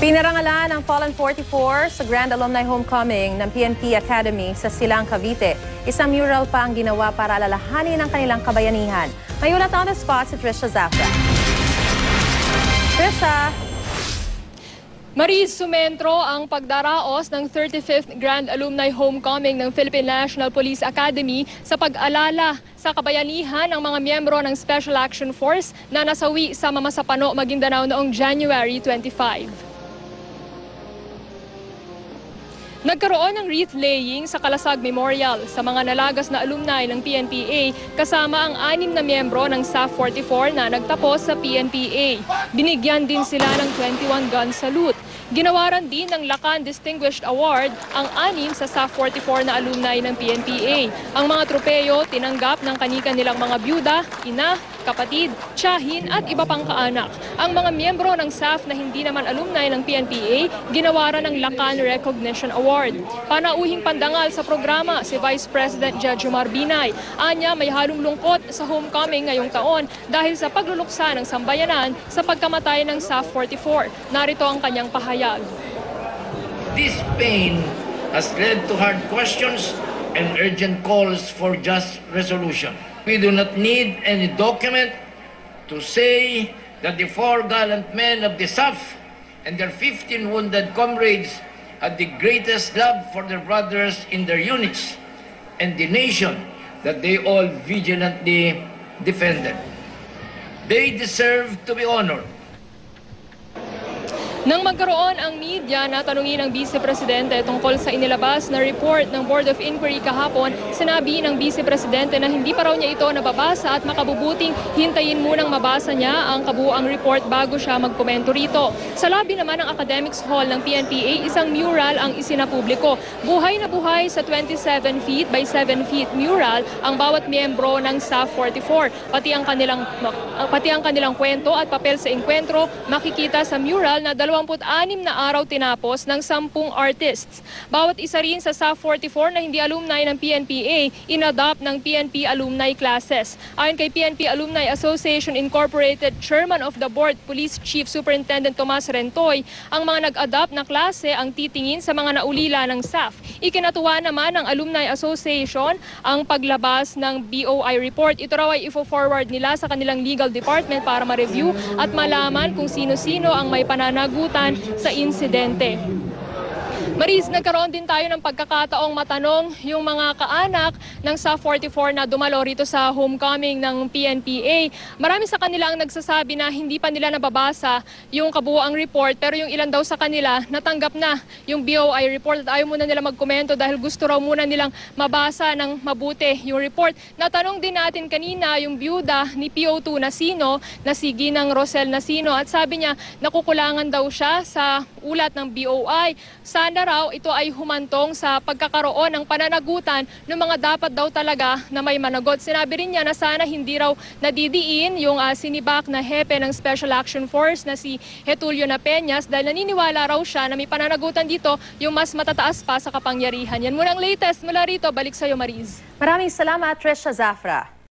Pinarangalan ang Fallen 44 sa Grand Alumni Homecoming ng PNP Academy sa Silang, Cavite. Isang mural pa ang ginawa para alalahanin ang kanilang kabayanihan. May ulat on the spot si Trisha Zafra. Trisha, Maris sumentro ang pagdaraos ng 35th Grand Alumni Homecoming ng Philippine National Police Academy sa pag-alala sa kabayanihan ng mga miyembro ng Special Action Force na nasawi sa Mamasapano, Maguindanao noong January 25. Nagkaroon ng wreath laying sa Kalasag Memorial sa mga nalagas na alumni ng PNPA kasama ang anim na miyembro ng SAF 44 na nagtapos sa PNPA. Binigyan din sila ng 21 gun salute. Ginawaran din ng Lacan Distinguished Award ang anim sa SAF 44 na alumni ng PNPA. Ang mga tropeyo tinanggap ng kanika nilang mga byuda, ina, kapatid, tiyahin at iba pang kaanak. Ang mga miyembro ng SAF na hindi naman alumni ng PNPA, ginawaran ng Lacan Recognition Award. Panauhing pandangal sa programa si Vice President Judge Omar Binay. Anya may halong lungkot sa homecoming ngayong taon dahil sa pagluluksa ng sambayanan sa pagkamatay ng SAF 44. Narito ang kanyang pahayag. This pain has led to hard questions and urgent calls for just resolution. We do not need any document to say that the four gallant men of the SAF and their 15 wounded comrades had the greatest love for their brothers in their units and the nation that they all vigilantly defended. They deserve to be honored. Nang magkaroon ang media na tanungin ng Vice Presidente tungkol sa inilabas na report ng Board of Inquiry kahapon, sinabi ng Vice Presidente na hindi pa raw niya ito nababasa at makabubuting hintayin munang mabasa niya ang kabuang report bago siya magkomento rito. Sa lobby naman ng Academics Hall ng PNPA, isang mural ang isinapubliko. Buhay na buhay sa 27 feet by 7 feet mural ang bawat miyembro ng SAF 44. Pati ang kanilang pati ang kanilang kwento at papel sa enkwentro makikita sa mural na 26 na araw tinapos ng 10 artists. Bawat isa rin sa SAF 44 na hindi alumni ng PNPA, inadopt ng PNP alumni classes. Ayon kay PNP Alumni Association Incorporated Chairman of the Board, Police Chief Superintendent Tomas Rentoy, ang mga nag-adopt na klase ang titingin sa mga naulila ng SAF. Ikinatuwa naman ng Alumni Association ang paglabas ng BOI report. Ito raw ay ifo-forward nila sa kanilang legal department para ma-review at malaman kung sino-sino ang may pananagutan sa insidente. Maris, nagkaroon din tayo ng pagkakataong matanong yung mga kaanak ng SA 44 na dumalo rito sa homecoming ng PNPA. Marami sa kanila ang nagsasabi na hindi pa nila nababasa yung kabuoang report pero yung ilan daw sa kanila natanggap na yung BOI report at ayaw muna nila magkomento dahil gusto raw muna nilang mabasa ng mabuti yung report. Natanong din natin kanina yung byuda ni PO2 na sino, na si Ginang Rosel na sino at sabi niya nakukulangan daw siya sa ulat ng BOI. Sana raw ito ay humantong sa pagkakaroon ng pananagutan ng mga dapat daw talaga na may managot. Sinabi rin niya na sana hindi raw nadidiin yung uh, sinibak na hepe ng Special Action Force na si Hetulio na Peñas dahil naniniwala raw siya na may pananagutan dito yung mas matataas pa sa kapangyarihan. Yan muna ang latest mula rito. Balik sa iyo, Mariz. maraming salamat Trisha Zafra.